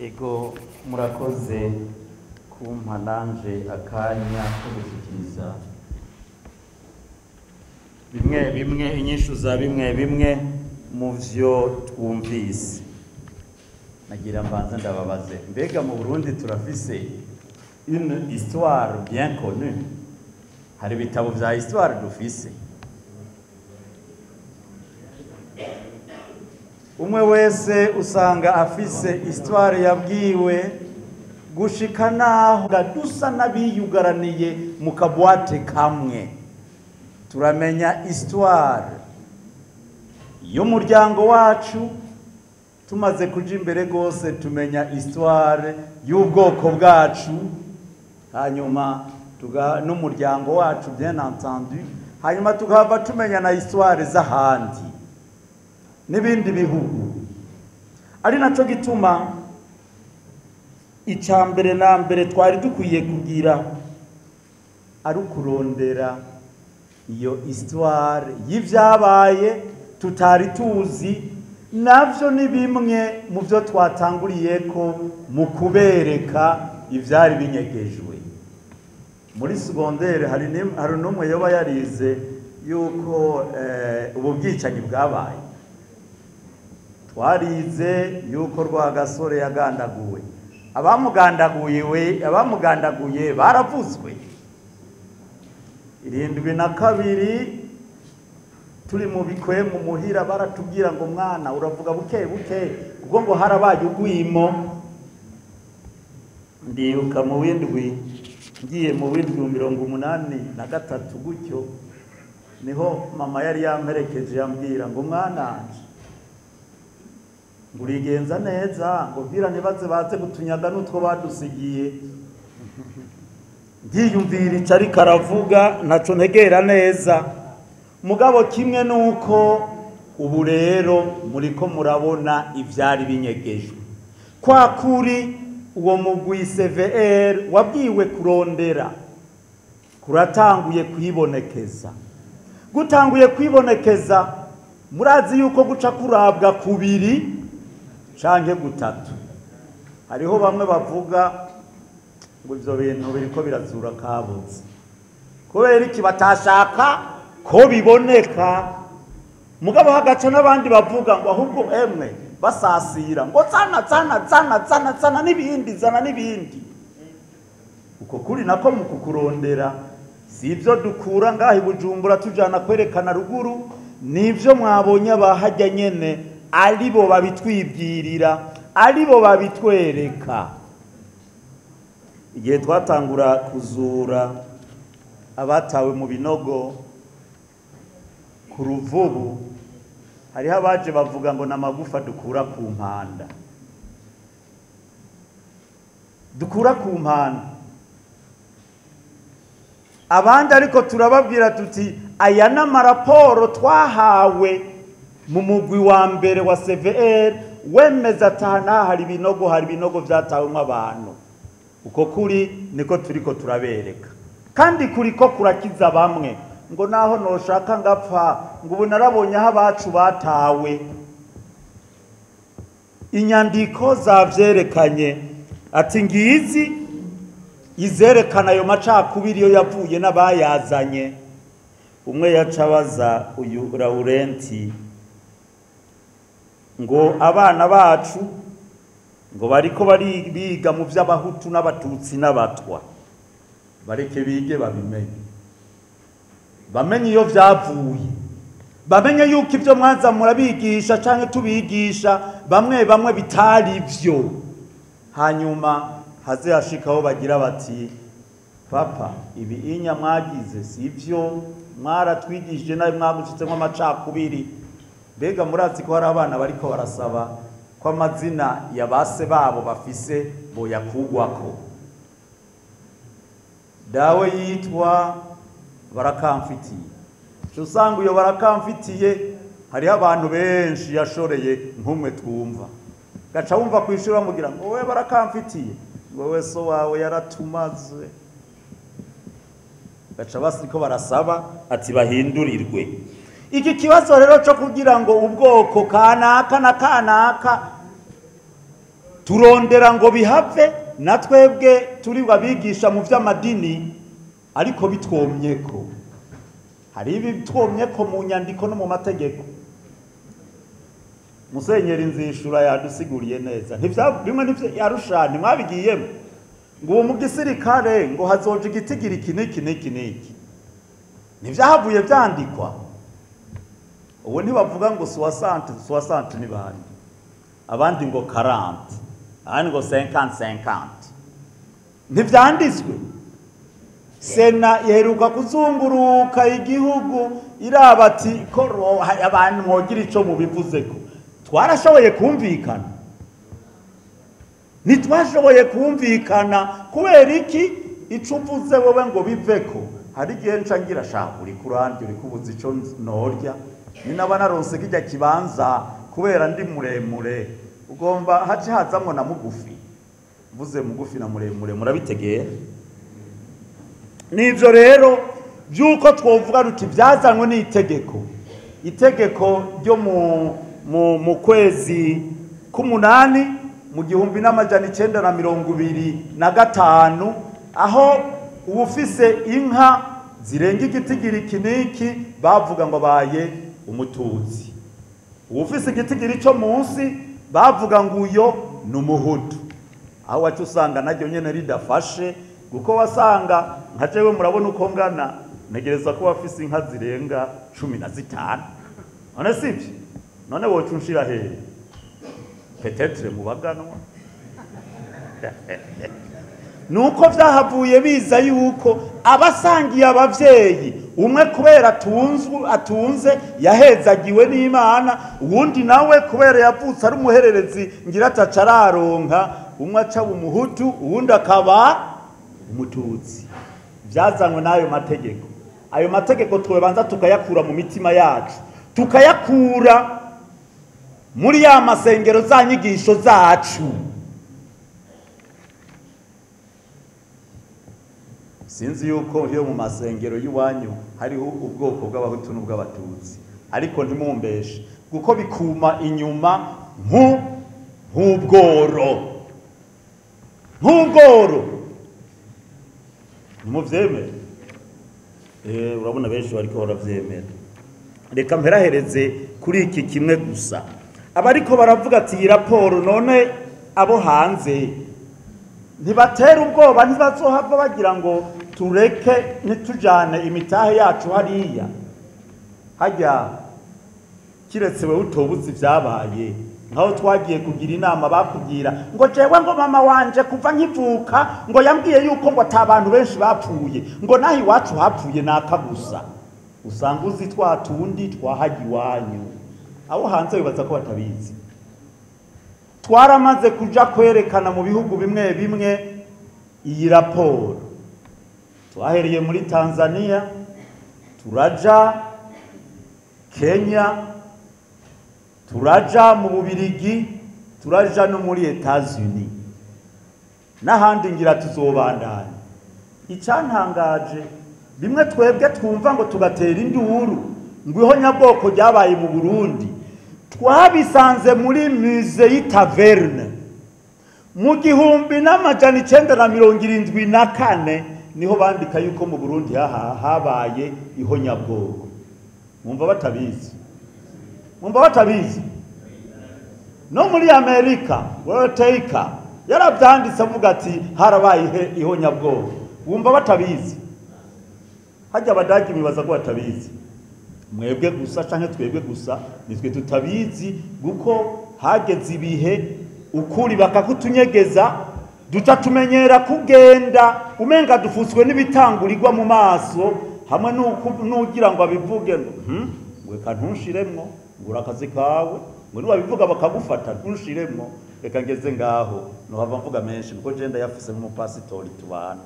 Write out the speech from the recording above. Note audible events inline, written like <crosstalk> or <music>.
ego murakoze. Kumpa nanje akanya ko gushyikiriza. Bimwe bimwe inyishu za bimwe bimwe mu vyo twumvise. Nagira mbanza ndababaze. Mbega mu burundi turafise une histoire bien connue. Hari ibitabo vya histoire dufise. Umwe wese usanga afise histoire yabwiwe gushika naho dusa n'abiyugaraniye mu kabwate kamwe. Turamenya histoire y'umuryango wacu tumaze kuja imbere rwose tumenya histoire y'ubwoko bwacu. Hanyuma n'umuryango wacu bien hanyuma tukava tumenya na histoire z'ahandi. N'ibindi bihugu. Ari naco gituma icya mbere na mbere twari dukwiye kugira ari ukurondera iyo histoire y'ivyabaye tutari tuzi navyo ni bimwe mu byo twatanguriye ko mu kubereka ivyari binyegejwe. Muri segondere hari n'umwe yoba yarize yuko eh, ubu bwicanyi bwabaye. Twarize yuko rwagasore yagandaguwe. Abamugandaguye we abamugandaguye baravuzwe. Irindwi na kabiri turi mu bikwe mu muhira baratubwira ngo mwana uravuga buke buke kuko ngo harabaye ugwimo ndibuka mu windwi ngiye mu windwi mirongo umunani na gatatu gutyo. Niho mama yari yamperekeje yambwira ngo mwana urigenza neza ngo bwira ntibaze baze gutunyaga n'utwo badusigiye. Ngiyumvira ico ariko aravuga ntaco ntegera neza. Mugabo kimwe nuko ubu rero muriko murabona ivyari binyegejwe. Kwa kuri uwo mugwi CVR wabwiwe kurondera kuratanguye kwibonekeza. Gutanguye kwibonekeza murazi yuko guca kurabwa kubiri canke gutatu. Hariho bamwe bavuga ngo ivyo bintu biriko birazura kabutse. Kubera iki? Batashaka ko biboneka. Mugabo hagaca n'abandi bavuga ngo ahubwo emwe basasira ngo zana zana zana zana zana n'ibindi zana n'ibindi. Uko kuri nako mu kukurondera si ibyo dukura ngaha i bujumbura tujana kwerekana ruguru nivyo mwabonye abahajya nyene. Ari bo babitwibwirira ari bo babitwereka. Igihe twatangura kuzura abatawe mu binogo ku ruvubu hariho abaje bavuga ngo ni amagufa dukura ku mpanda. Dukura ku mpanda. Abandi ariko turababwira tuti aya ni amaraporo twahawe mu mugwi wa mbere wa CVR wemeza atahana hari ibinogo hari ibinogo vyatawemwo abantu. Uko kuri niko turiko turabereka. Kandi kuriko kurakiza bamwe. Ngo naho noshaka ngapfa ngo ubu narabonye aho abacu batawe. Inyandiko zavyerekanye. Ati ngizi izerekana ayo macakubiri iyo yavuye n'abayazanye. Umwe yaca abaza uyu Laurenti ngo abana bacu ngo bariko bari biga mu vy'abahutu n'abatutsi n'abatwa. Bareke bige babimenye bamenye iyo vyavuye. Bamenye yuko ivyo mwaza murabigisha canke tubigisha bamwe bamwe bitari vyo. Hanyuma haze hashikaho bagira bati papa ibi inya mwagize si vyo? Mwaratwigishije nawe mwagushitsemo amacakubiri. Mbega murazi ko hari abana bariko barasaba ko amazina ya base babo bafise boyakugwako dawe yitwa barakamfitiye. Cyo usanga uyo barakamfitiye hariho abantu benshi yashoreye nk'umwe twumva. Gaca wumva ku ishuri bamugira ngo wowe barakamfitiye? Ngo wowe so wawe yaratumaze. Gaca basiko barasaba ati bahindurirwe. Iki kibazo rero cyo kugira ngo ubwoko kanaka na kanaka turondera ngo bihave na twebwe turi abigisha mu by'amadini ariko bitwomyeko. Hari ibitwomyeko mu nyandiko no mu mategeko. Musenyeri nzishura yadusiguriye neza. Bimwe yarushani mwabigiyemo. Ngo uwo mu gisirikare ngo hazoja igitigira iki n'iki n'iki n'iki ntivyahavuye vyandikwa ubu ntibavuga ngo suwasante ni bande abandi ngo karante abandi ngo senkanti senkanti ntivyanditswe sena iheruka kuzunguruka igihugu iraba ati ko abantu mwogira ico mubivuzeko. Twarashoboye kumvikana. Ntitwashoboye kumvikana kubera iki? Ico uvuze wowe ngo biveko. Hari igihe nca ngira sha uri kurandi uri kubuza ico norya. Ni naba naronse kirya kibanza kubera ndi muremure. Ugomba hace hazamwo na mugufi. Mvuze mugufi na muremure murabitegera. Nivyo rero byuko twovuga ruti byazanywe n'itegeko. Itegeko ryo mu, kwezi k'umunani mu gihumbi n'amajana icenda na mirongo ibiri na gatanu aho uwufise inka zirenga igitigiri iki n'iki bavuga ngo abaye umututsi. Uwufise igitigiri co munsi bavuga ngo uyo ni umuhutu. Aho wacu usanga naryo nyene ridafashe kuko wasanga nka jewe murabona uko ngana ntegereza ko bafise inka zirenga cumi na zitanu. None sivyo? None woca unshira hehe petetre mu baganwa. <laughs> nuko vyahavuye biza yuko abasangiye abavyeyi umwe kubera atunze yahezagiwe n'imana uwundi nawe kubera yavutse ari umuhererezi ngira ataca araronka umwe aca umuhutu uwundi akaba umututsi. Byazanywe n'ayo mategeko. Ayo mategeko tubanza tukayakura mu mitima yacu. Tukayakura muri ya masengero za nyigisho zacu. Sinzi yuko iyo mu masengero y'iwanyu hariho ubwoko bw'abahutu n'ubw'abatutsi. Ariko ntimumbeshe. Kuko bikuma inyuma nku nk'ubworo. Nk'ubworo. Ntimuvyemere. Eh urabona benshi bariko baravyemera. Reka mperahereze kuri iki kimwe gusa. Abariko baravuga ati iyi raporo none abo hanze ntibatera ubwoba ntibazohava bagira ngo tureke ntitujane imitahe yacu hariya. Hajya kiretse wewe utobuzi vyabaye nkaho twagiye kugira inama bakubwira ngo jewe ngo mama wanje kuva nkivuka ngo yambwiye yuko ngo ata bantu benshi bapfuye ngo naho iwacu hapfuye naka gusa. Usanga uzi twa tundi twahajya iwanyu. Abo hanze bibaza ko batabizi. Twaramaze kuja kwerekana mu bihugu bimwe bimwe iyi raporo. Twahereye muri tanzania turaja kenya turaja mu bubirigi turaja no muri etats-unis. N'ahandi ngira tuzobandanya. Icyantangaje bimwe twebwe twumva ngo tugatera induru ngo iho nyabwoko ryabaye mu burundi. Twabisanze muri muse y'itaverne mu gihumbi n'amajana icenda na mirongo irindwi na kane ni ho bandika yuko mu burundi habaye iho nyabwoko mwumva batabizi? Mwumva batabizi? No muri amerika woroteyika yarabyanditse avuga ati harabaye ihe- iho nyabwoko wumva batabizi? Hajya abadagi bibaza ko batabizi. Mwebwe gusa canke twebwe gusa nitwe tutabizi kuko hageze ibihe ukuri bakakutunyegeza duca tumenyera kugenda. Umenga dufutswe n'ibitangurirwa mu maso hamwe n'ugira ngo abivuge ngo "Hmm, reka ntushiremwo ngura akazi kawe. Ngo nibabivuga bakagufata ntushiremwo reka ngeze ngaho. Nohava mvuga menshi kuko je ndayafise nk'umupasitori tubana.